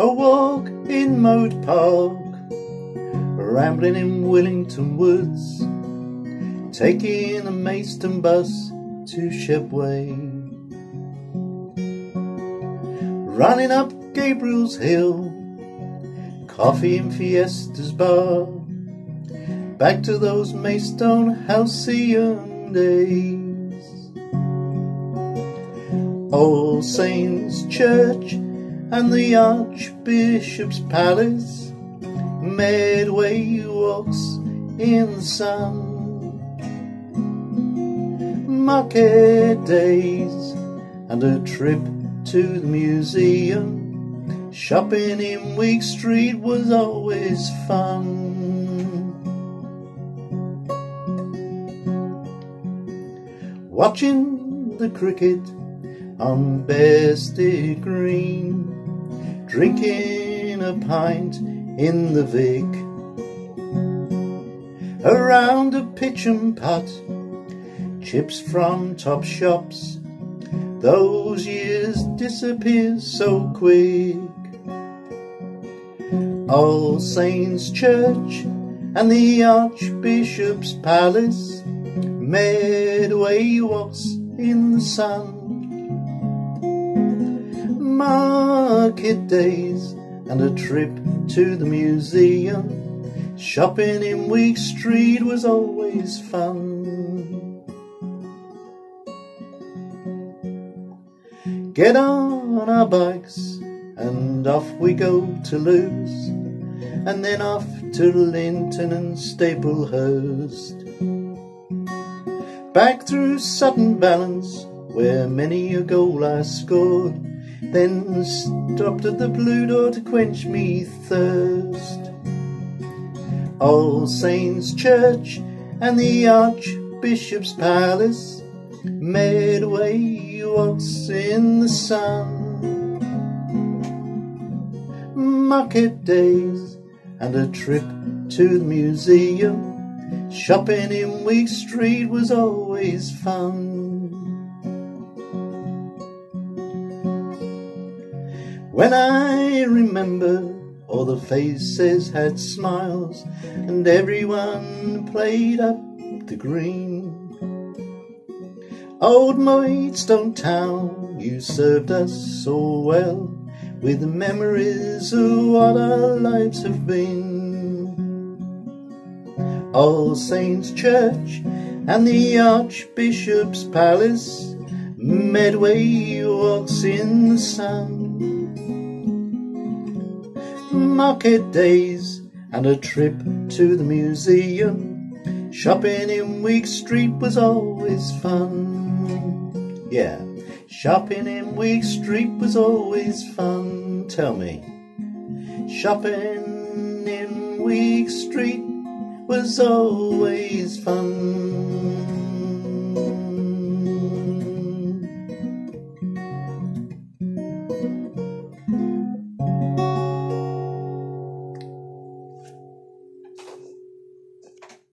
A walk in Mote Park, rambling in Willington Woods, taking a Maidstone bus to Shepway. Running up Gabriel's Hill, coffee in Fiesta's bar, back to those Maidstone halcyon days. All Saints Church and the Archbishop's Palace, Medway walks in the sun. Market days and a trip to the museum. Shopping in Week Street was always fun. Watching the cricket on Bearsted Green, drinking a pint in the Vic. Around a pitch and putt, chips from top shops. Those years disappear so quick. All Saints Church and the Archbishop's Palace, Medway walks in the sun. Market days and a trip to the museum. Shopping in Week Street was always fun. Get on our bikes and off we go to Loose, and then off to Linton and Staplehurst. Back through Sutton Valence, where many a goal I scored, then stopped at the Blue Door to quench me thirst. All Saints Church and the Archbishop's Palace, Medway walks in the sun. Market days and a trip to the museum, shopping in Week Street was always fun. When I remember all the faces had smiles, and everyone played up the green. Old Maidstone town, you served us so well, with the memories of what our lives have been. All Saints Church and the Archbishop's Palace, Medway walks in the sun market days and a trip to the museum. Shopping in Week Street was always fun. Yeah, shopping in Week Street was always fun. Tell me. Shopping in Week Street was always fun.